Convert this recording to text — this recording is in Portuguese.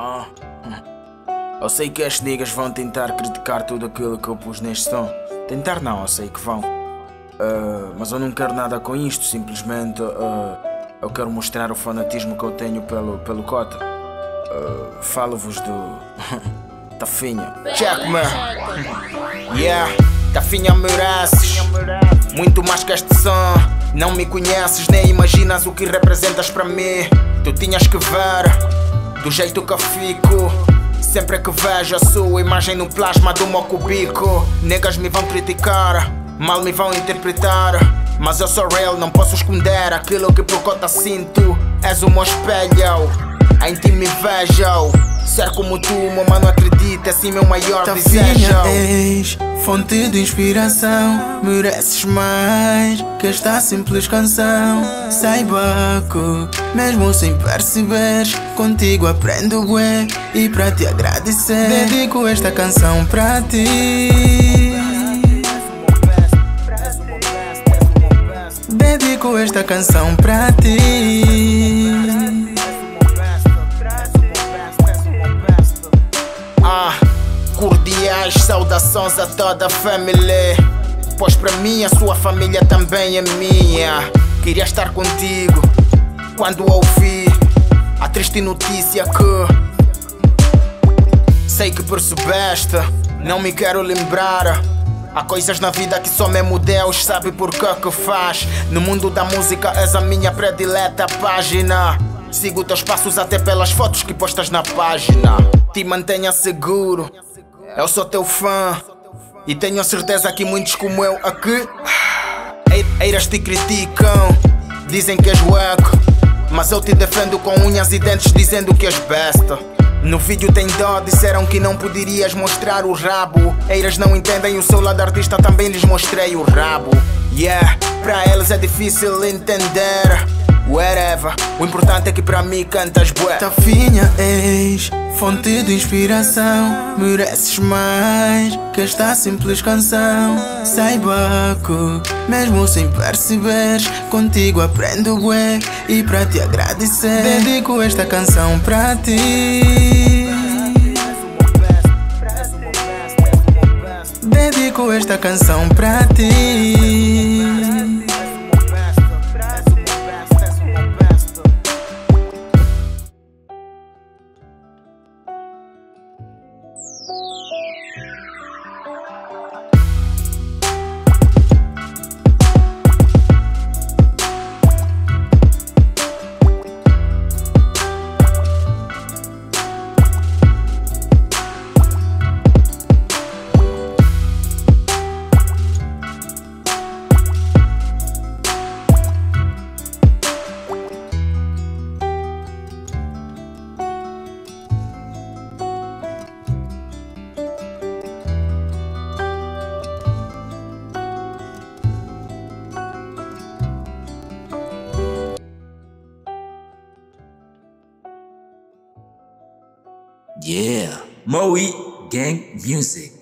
Ah, hum. eu sei que as niggas vão tentar criticar tudo aquilo que eu pus neste som. Tentar não, eu sei que vão. Uh, mas eu não quero nada com isto, simplesmente uh, eu quero mostrar o fanatismo que eu tenho pelo, pelo Cota. Uh, Falo-vos do. Tafinha. Check, man. Yeah, Tafinha mereces. Muito mais que este som. Não me conheces, nem imaginas o que representas para mim. Tu tinhas que ver do jeito que eu fico. Sempre que vejo a sua imagem no plasma do meu cubico, negas me vão criticar, mal me vão interpretar. Mas eu sou real, não posso esconder aquilo que por conta sinto. És o meu espelho, em ti me vejo. Ser como tu, meu mano, acredita, assim meu maior Tá desejo. és fonte de inspiração. Mereces mais que esta simples canção. Saiba que, mesmo sem perceberes, contigo aprendo bué. E para te agradecer, dedico esta canção para ti. Dedico esta canção para ti. Saudações a toda a família. Pois para mim a sua família também é minha. Queria estar contigo quando ouvi a triste notícia que sei que percebeste. Não me quero lembrar. Há coisas na vida que só mesmo Deus sabe por que que faz. No mundo da música és a minha predileta página. Sigo teus passos até pelas fotos que postas na página. Te mantenha seguro, eu sou teu fã. E tenho a certeza que muitos como eu aqui ei- Eiras te criticam, dizem que és wack. Mas eu te defendo com unhas e dentes dizendo que és besta. No vídeo tem dó, disseram que não poderias mostrar o rabo. Eiras não entendem o seu lado artista, também lhes mostrei o rabo. Yeah, pra eles é difícil entender. Whatever, o importante é que pra mim cantas bué. Tafinha és fonte de inspiração. Mereces mais que esta simples canção. Saiba que, mesmo sem perceberes, contigo aprendo bué. E para te agradecer, dedico esta canção para ti. Dedico esta canção para ti. Yeah, Moe Gang Music.